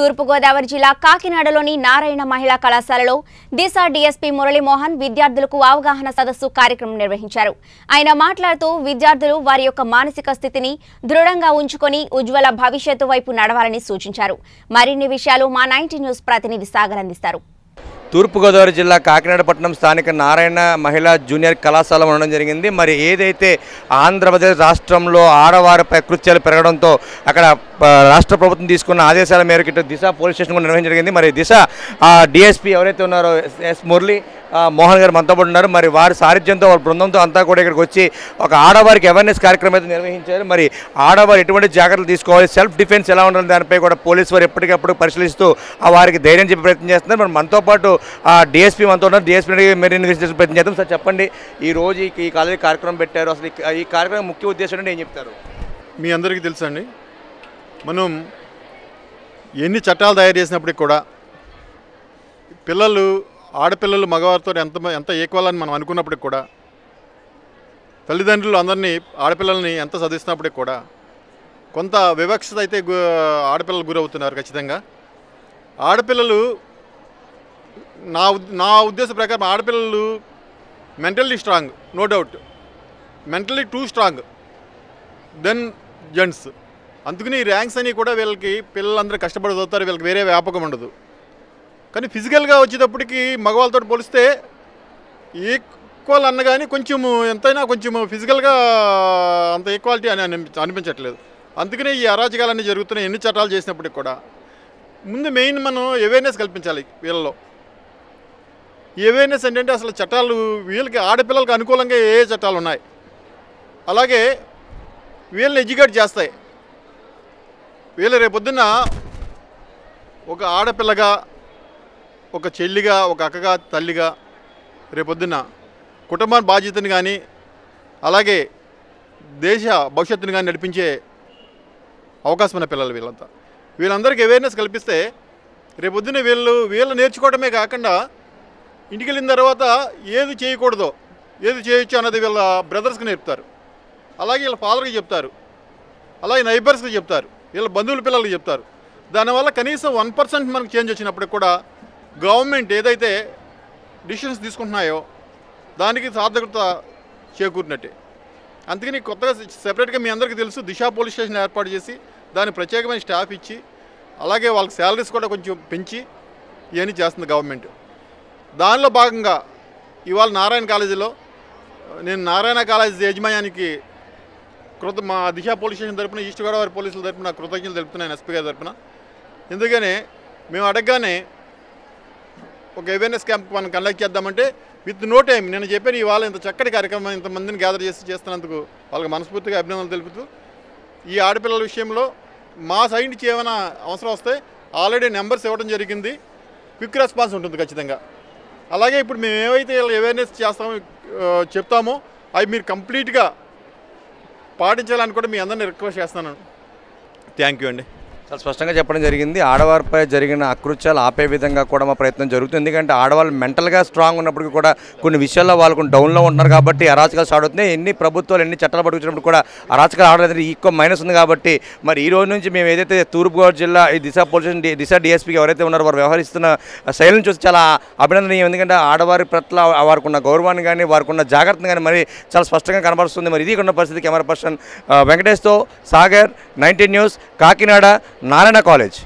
తూర్పుగోదావరి జిల్లా కాకినాడలోని నారాయణ మహిళా కళాశాలలో దిశ డీఎస్పీ మురళీమోహన్ విద్యార్థులకు అవగాహన సదస్సు కార్యక్రమం నిర్వహించారు. ఆయన మాట్లాడుతూ విద్యార్థులు వారి యొక్క మానసిక స్థితిని దృఢంగా ఉంచుకొని ఉజ్వల భవిష్యత్తు వైపు నడవాలని సూచించారు. మరిన్ని విషయాలు మా నైన్టీ న్యూస్ ప్రతినిధి సాగర్ అందిస్తారు. తూర్పుగోదావరి జిల్లా కాకినాడ పట్టణం స్థానిక నారాయణ మహిళా జూనియర్ కళాశాల ఉండడం జరిగింది. మరి ఏదైతే ఆంధ్రప్రదేశ్ రాష్ట్రంలో ఆడవారిపై కృత్యాలు పెరగడంతో అక్కడ రాష్ట్ర ప్రభుత్వం తీసుకున్న ఆదేశాల మేరకు ఇటు దిశ పోలీస్ స్టేషన్ కూడా నిర్వహించడం జరిగింది. మరి దిశ డిఎస్పీ ఎవరైతే ఉన్నారో ఎస్- మురళి మోహన్ గారు మనతో పాటు ఉన్నారు. మరి వారి సారథ్యంతో వారి బృందంతో అంతా కూడా ఇక్కడికి వచ్చి ఒక ఆడవారికి అవేర్నెస్ కార్యక్రమం అయితే నిర్వహించారు. మరి ఆడవారు ఎటువంటి జాగ్రత్తలు తీసుకోవాలి? సెల్ఫ్ డిఫెన్స్ ఎలా ఉండాలి? దానిపై కూడా పోలీసు వారు ఎప్పటికప్పుడు పరిశీలిస్తూ ఆ వారికి ధైర్యం చెప్పే ప్రయత్నం చేస్తున్నారు. మరి మనతో పాటు డిఎస్పీ మనతో ఉన్నారు. డిఎస్పీ మీరు ఇన్వెస్టిగేషన్ ప్రయత్నం చేద్దాం. సార్ చెప్పండి. ఈ రోజు ఈ- కాలేజీ కార్యక్రమం పెట్టారు. అసలు ఈ- ఈ కార్యక్రమం ముఖ్య ఉద్దేశం అంటే ఏం చెప్తారు? మీ అందరికీ తెలుసండి మనం ఎన్ని చట్టాలు తయారు చేసినప్పటికి కూడా పిల్లలు ఆడపిల్లలు మగవారితో ఎంత ఎంత ఈక్వల్ అని మనం అనుకున్నప్పటికి కూడా తల్లిదండ్రులు అందరినీ ఆడపిల్లల్ని ఎంత చదివిస్తున్నప్పటికి కూడా కొంత వివక్షత అయితే ఆడపిల్లలు గురవుతున్నారు ఖచ్చితంగా. ఆడపిల్లలు నా నా ఉద్దేశం ప్రకారం ఆడపిల్లలు mentally strong no doubt. Mentally too strong than gents. అందుకని ఈ ర్యాంక్స్ అని కూడా వీళ్ళకి పిల్లలందరూ కష్టపడి చదువుతారు వీళ్ళకి వేరే వ్యాపకం ఉండదు. కానీ ఫిజికల్గా వచ్చేటప్పటికి మగవాళ్ళతో పోలిస్తే ఈక్వల్ అన్న కానీ కొంచెం ఎంతైనా కొంచెం ఫిజికల్గా అంత ఈక్వాలిటీ అని అనిపి- అనిపించట్లేదు. అందుకనే ఈ అరాచకాలన్నీ జరుగుతున్నాయి ఎన్ని చట్టాలు చేసినప్పటికి కూడా. ముందు మెయిన్ మనం అవేర్నెస్ కల్పించాలి వీళ్ళలో. అవేర్నెస్ ఏంటంటే అసలు చట్టాలు వీళ్ళకి ఆడపిల్లలకు అనుకూలంగా ఏ చట్టాలు ఉన్నాయి. అలాగే వీళ్ళని ఎడ్యుకేట్ చేస్తాయి. వీళ్ళు రేపొద్దున్న ఒక ఆడపిల్లగా ఒక చెల్లిగా ఒక అక్కగా తల్లిగా రేపొద్దున్న కుటుంబాన్ని బాధ్యతని కానీ అలాగే దేశ భవిష్యత్తుని కానీ నడిపించే అవకాశం ఉన్న పిల్లలు వీళ్ళంతా. వీళ్ళందరికీ అవేర్నెస్ కల్పిస్తే రేపొద్దున వీళ్ళు వీళ్ళు నేర్చుకోవడమే కాకుండా ఇంటికి వెళ్ళిన తర్వాత ఏది చేయకూడదో ఏది చేయొచ్చు అన్నది వీళ్ళ బ్రదర్స్కి నేర్పుతారు. అలాగే వీళ్ళ ఫాదర్కి చెప్తారు. అలాగే నైబర్స్కి చెప్తారు. వీళ్ళ బంధువుల పిల్లలు చెప్తారు. దానివల్ల కనీసం వన్ పర్సెంట్ మనకు చేంజ్ వచ్చినప్పటికి కూడా గవర్నమెంట్ ఏదైతే డిసిషన్స్ తీసుకుంటున్నాయో దానికి సార్థకత చేకూరినట్టే. అందుకని కొత్తగా సెపరేట్గా మీ అందరికీ తెలుసు దిశా పోలీస్ స్టేషన్ ఏర్పాటు చేసి దాన్ని ప్రత్యేకమైన స్టాఫ్ ఇచ్చి అలాగే వాళ్ళకి శాలరీస్ కూడా కొంచెం పెంచి ఇవన్నీ చేస్తుంది గవర్నమెంట్. దానిలో భాగంగా ఇవాళ నారాయణ కాలేజీలో నేను నారాయణ కాలేజీ యాజమాన్యానికి కృత మా దిశ పోలీస్ స్టేషన్ తరపున ఈస్ట్ గోదావరి పోలీసుల తరపున కృతజ్ఞతలు తెలుపుతున్నాను ఎస్పీ గారి తరపున. ఎందుకని మేము అడగగానే ఒక అవేర్నెస్ క్యాంప్ మనం కండక్ట్ చేద్దామంటే విత్ నో టైం నేను చెప్పాను ఇవాళ ఇంత చక్కటి కార్యక్రమం ఇంతమందిని గ్యాదర్ చేసి చేస్తున్నందుకు వాళ్ళకి మనస్ఫూర్తిగా అభినందనలు తెలుపుతూ ఈ ఆడపిల్లల విషయంలో మా సైడ్ నుంచి ఏమైనా అవసరం వస్తే ఆల్రెడీ నెంబర్స్ ఇవ్వడం జరిగింది. క్విక్ రెస్పాన్స్ ఉంటుంది ఖచ్చితంగా. అలాగే ఇప్పుడు మేము ఏవైతే అవేర్నెస్ చేస్తామో చెప్తామో అవి మీరు కంప్లీట్గా పాటించాలని కూడా మీ అందరిని రిక్వెస్ట్ చేస్తున్నాను. థ్యాంక్ యూ అండి. చాలా స్పష్టంగా చెప్పడం జరిగింది. ఆడవారిపై జరిగిన అకృత్యాలు ఆపే విధంగా కూడా మా ప్రయత్నం జరుగుతుంది. ఎందుకంటే ఆడవాళ్ళు మెంటల్గా స్ట్రాంగ్ ఉన్నప్పటికీ కూడా కొన్ని విషయాల్లో వాళ్ళు కొన్ని డౌన్లో ఉంటున్నారు కాబట్టి అరాచకాలు స్టార్ట్ అవుతున్నాయి. ఎన్ని ప్రభుత్వాలు ఎన్ని చట్టాలు పట్టుకొచ్చినప్పుడు కూడా అరాచకాలు ఆడలేదు ఈక్వ మైనస్ ఉంది కాబట్టి మరి ఈ రోజు నుంచి మేము ఏదైతే తూర్పుగోదావరి జిల్లా ఈ దిశ పోలీస్ దిశ డిఎస్పీకి ఎవరైతే ఉన్నారో వారు వ్యవహరిస్తున్న శైలిని చూసి చాలా అభినందనీయం. ఎందుకంటే ఆడవారి పట్ల వారికి ఉన్న గౌరవాన్ని కానీ వారికి ఉన్న జాగ్రత్తను కానీ మరి చాలా స్పష్టంగా కనబరుస్తుంది. మరి ఇది ఉన్న పరిస్థితి. Camera person వెంకటేష్తో Sagar nineteen news Kakinada. Narayana college